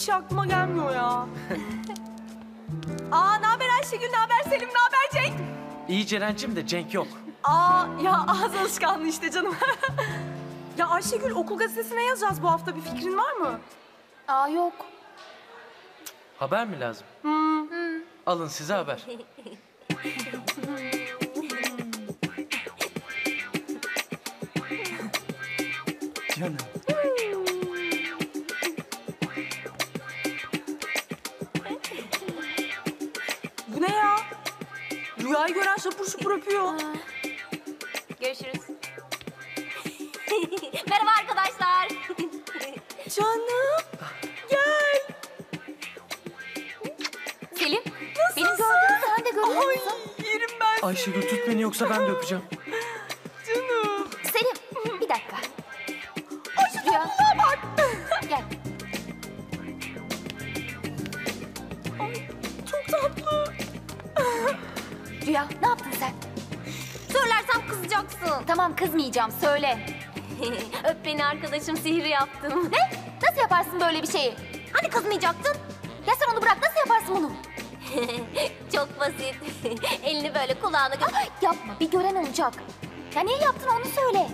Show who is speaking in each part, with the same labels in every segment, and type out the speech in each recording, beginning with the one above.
Speaker 1: hiçbir şey aklıma gelmiyor ya. Aa ne haber Ayşegül, ne haber Selim, ne haber Cenk?
Speaker 2: İyi Ceren'cim de Cenk yok.
Speaker 1: Aa ya ağız alışkanlığı işte canım. ya Ayşegül okul gazetesine yazacağız bu hafta bir fikrin var mı?
Speaker 3: Aa yok.
Speaker 2: Haber mi lazım? Alın size haber.
Speaker 4: Canım.
Speaker 1: Rüyayı gören şapur şupur öpüyor.
Speaker 3: Görüşürüz. Merhaba arkadaşlar.
Speaker 1: Canım gel.
Speaker 3: Selim, benim gördüğümü sen de görüyor
Speaker 1: Ay
Speaker 3: musun?
Speaker 1: yerim ben
Speaker 2: Ayşegül tut beni yoksa ben de öpeceğim.
Speaker 5: Söylersem kızacaksın.
Speaker 3: Tamam kızmayacağım, söyle.
Speaker 5: Öp beni arkadaşım sihri yaptım.
Speaker 3: Ne? Nasıl yaparsın böyle bir şeyi?
Speaker 5: Hani kızmayacaktın?
Speaker 3: Ya sen onu bırak, nasıl yaparsın bunu?
Speaker 5: Çok basit. Elini böyle kulağına gö-
Speaker 3: Ay, yapma, bir gören olacak. Ya niye yaptın onu söyle.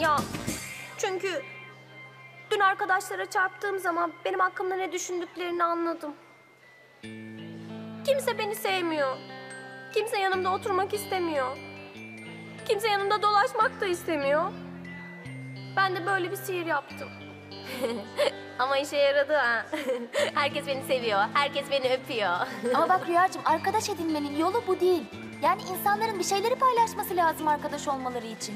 Speaker 5: Ya çünkü dün arkadaşlara çarptığım zaman benim hakkımda ne düşündüklerini anladım. Kimse beni sevmiyor. Kimse yanımda oturmak istemiyor. Kimse yanımda dolaşmak da istemiyor. Ben de böyle bir sihir yaptım. Ama işe yaradı ha. Herkes beni seviyor. Herkes beni öpüyor.
Speaker 3: Ama bak Rüyacığım, arkadaş edinmenin yolu bu değil. Yani insanların bir şeyleri paylaşması lazım arkadaş olmaları için.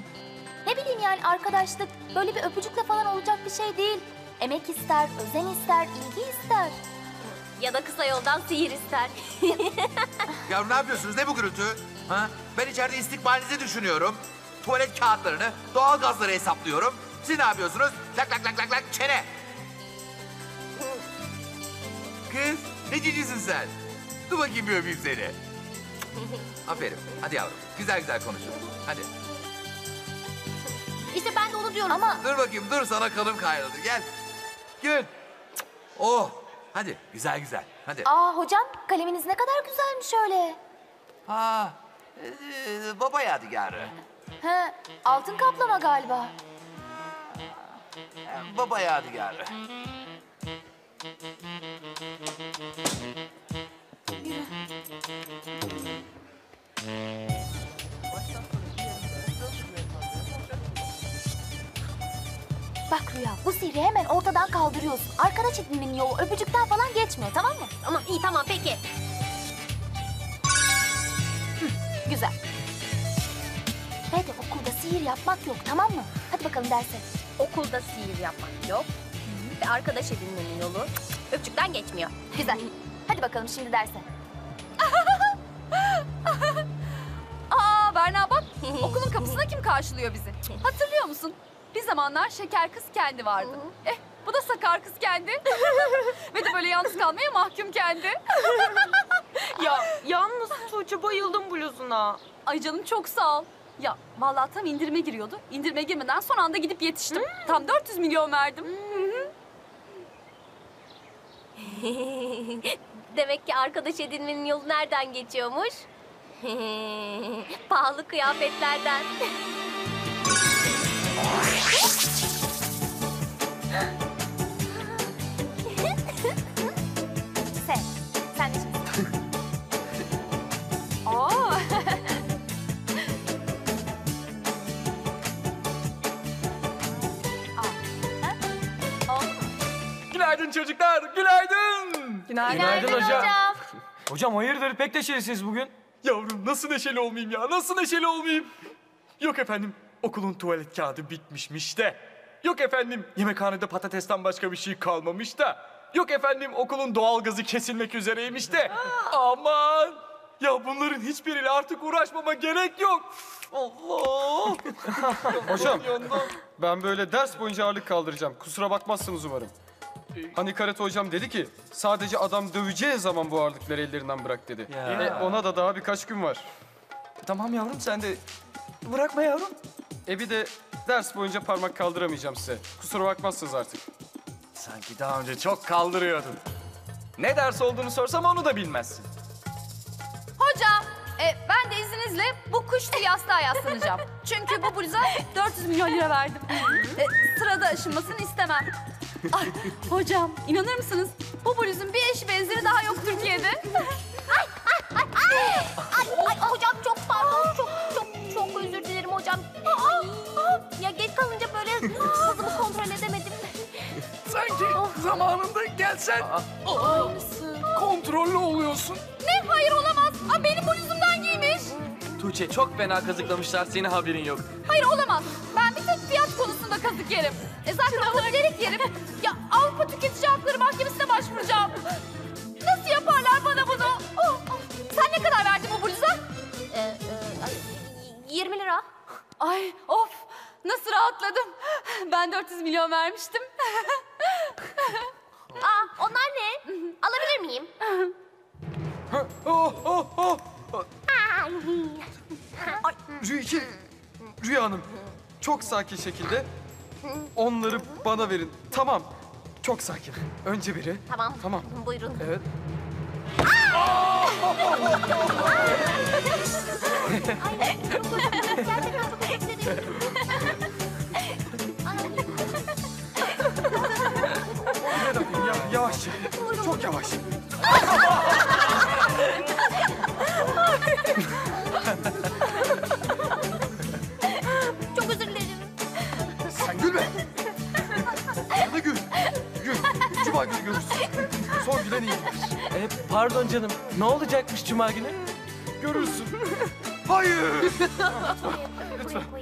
Speaker 3: Ne bileyim yani arkadaşlık böyle bir öpücükle falan olacak bir şey değil. Emek ister, özen ister, ilgi ister.
Speaker 5: Ya da kısa yoldan sihir ister.
Speaker 6: Ya ne yapıyorsunuz? Ne bu gürültü? Ha? Ben içeride istikbalinizi düşünüyorum. Tuvalet kağıtlarını, doğal gazları hesaplıyorum. Siz ne yapıyorsunuz? Lak lak lak lak lak çene. Kız, ne cicisin sen? Dur bakayım bir öpeyim seni. Aferin. Hadi yavrum. Güzel güzel konuşun. Hadi.
Speaker 5: işte ben de onu diyorum.
Speaker 3: Ama
Speaker 6: Dur bakayım, dur sana kanım kaynadı. Gel. Gül. Oh. Hadi, güzel güzel. Hadi.
Speaker 3: aa hocam kaleminiz ne kadar güzelmiş öyle.
Speaker 6: Ha, ee, baba yadigarı.
Speaker 3: He, altın kaplama galiba.
Speaker 6: Baba yadigarı.
Speaker 3: Bak Rüya bu sihri hemen ortadan kaldırıyorsun. Arkadaş edinmenin yolu öpücükten falan geçmiyor tamam mı?
Speaker 5: Tamam iyi tamam peki.
Speaker 3: Güzel. Ve de okulda sihir yapmak yok tamam mı? Hadi bakalım derse.
Speaker 5: Okulda sihir yapmak yok. Ve arkadaş edinmenin yolu öpücükten geçmiyor.
Speaker 3: Güzel. Hadi bakalım şimdi derse.
Speaker 7: Aa Berna bak okulun kapısına kim karşılıyor bizi? Hatırlıyor musun? Bir zamanlar şeker kız kendi vardı. Eh bu da sakar kız kendi. Ve de böyle yalnız kalmaya mahkum kendi.
Speaker 1: Ya yalnız Tuğçe bayıldım bluzuna.
Speaker 7: Ay canım çok sağ ol. Ya vallahi tam indirime giriyordu. İndirime girmeden son anda gidip yetiştim. Tam 400 milyon verdim.
Speaker 5: Demek ki arkadaş edinmenin yolu nereden geçiyormuş? Pahalı kıyafetlerden.
Speaker 3: Sen. Sen de şimdi.
Speaker 4: Günaydın çocuklar, günaydın.
Speaker 1: Günaydın.
Speaker 2: Günaydın hocam.
Speaker 4: Hocam hayırdır pek neşelisiniz bugün. Yavrum nasıl neşeli olmayayım ya, nasıl neşeli olmayayım? Yok efendim, okulun tuvalet kağıdı bitmişmiş de. Yok efendim, yemekhanede patatesten başka bir şey kalmamış da. Yok efendim, okulun doğalgazı kesilmek üzereymiş de. Aman! Ya bunların hiçbiriyle artık uğraşmama gerek yok. Allah!
Speaker 8: Hocam ben böyle ders boyunca ağırlık kaldıracağım. Kusura bakmazsınız umarım. Hani karate hocam dedi ki sadece adam döveceği zaman bu ağırlıkları ellerinden bırak dedi.
Speaker 4: Ya.
Speaker 8: E, ona da daha birkaç gün var.
Speaker 4: Tamam yavrum sen de bırakma yavrum.
Speaker 8: E bir de ders boyunca parmak kaldıramayacağım size. Kusura bakmazsınız artık.
Speaker 4: Sanki daha önce çok kaldırıyordun. Ne ders olduğunu sorsam onu da bilmezsin.
Speaker 7: Hocam, e, ben de izninizle bu kuş tüyü yastığa yaslanacağım. Çünkü bu bluza 400 milyon lira verdim. E, sırada aşınmasını istemem. Ay, hocam, inanır mısınız? Bu bluzun bir eşi benzeri daha yok Türkiye'de.
Speaker 5: Ay, ay hocam çok pardon. Çok çok çok geç kalınca böyle hızımı kontrol edemedim.
Speaker 4: Sanki zamanında gelsen kontrollü oluyorsun.
Speaker 7: Ne? Hayır olamaz. Aa, benim bluzumdan giymiş.
Speaker 2: Tuğçe çok fena kazıklamışlar senin haberin yok.
Speaker 7: Hayır olamaz. Ben bir tek fiyat konusunda kazık yerim. E zaten bilerek yerim. Ya Avrupa Tüketici Hakları Mahkemesi'ne başvuracağım. Nasıl yaparlar bana bunu? Oh, oh. Sen ne kadar verdin bu bluza?
Speaker 5: Ee, e, ay, 20 lira.
Speaker 7: Ay of nasıl rahatladım. Ben 400 milyon vermiştim.
Speaker 5: Aa onlar ne? Alabilir miyim?
Speaker 8: Oh, oh, oh. Rüya, Rüya Hanım, çok sakin şekilde onları bana verin. Tamam, çok sakin. Önce biri.
Speaker 5: Tamam.
Speaker 8: Tamam.
Speaker 5: Buyurun.
Speaker 8: Evet.
Speaker 5: Gerçekten çok özür dilerim.
Speaker 8: Bir dakika, ya, yavaşça. Çok yavaş.
Speaker 5: Çok özür dilerim.
Speaker 8: Sen gülme. Bana gül. Gül. Cuma günü görürsün. Son gülen iyi gelir.
Speaker 2: E, pardon canım ne olacakmış cuma günü?
Speaker 8: Görürsün. Hayır.
Speaker 5: Koyayım.